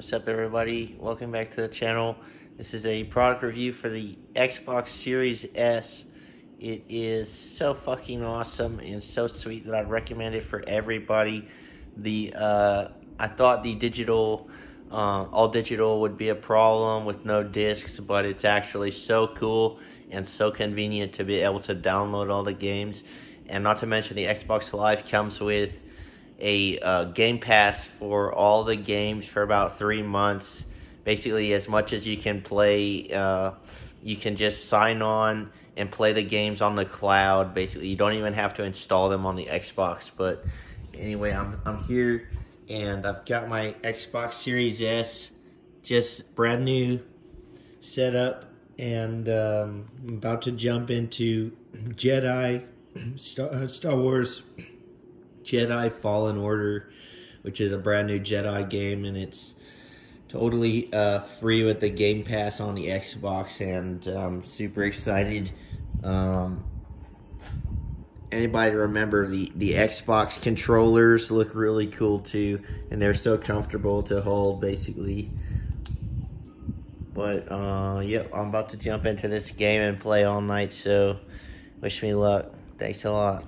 What's up everybody? Welcome back to the channel. This is a product review for the Xbox Series S. It is so fucking awesome and so sweet that I recommend it for everybody. The uh, I thought the digital, uh, all digital would be a problem with no discs, but it's actually so cool and so convenient to be able to download all the games. And not to mention the Xbox Live comes with a uh, Game Pass for all the games for about three months. Basically, as much as you can play, uh, you can just sign on and play the games on the cloud. Basically, you don't even have to install them on the Xbox. But anyway, I'm I'm here and I've got my Xbox Series S, just brand new setup, and um, I'm about to jump into Jedi Star, uh, Star Wars Jedi Fallen Order, which is a brand new Jedi game, and it's totally uh, free with the Game Pass on the Xbox, and I'm super excited. Um, anybody remember the, the Xbox controllers look really cool too, and they're so comfortable to hold, basically. But, uh, yep, I'm about to jump into this game and play all night, so wish me luck. Thanks a lot.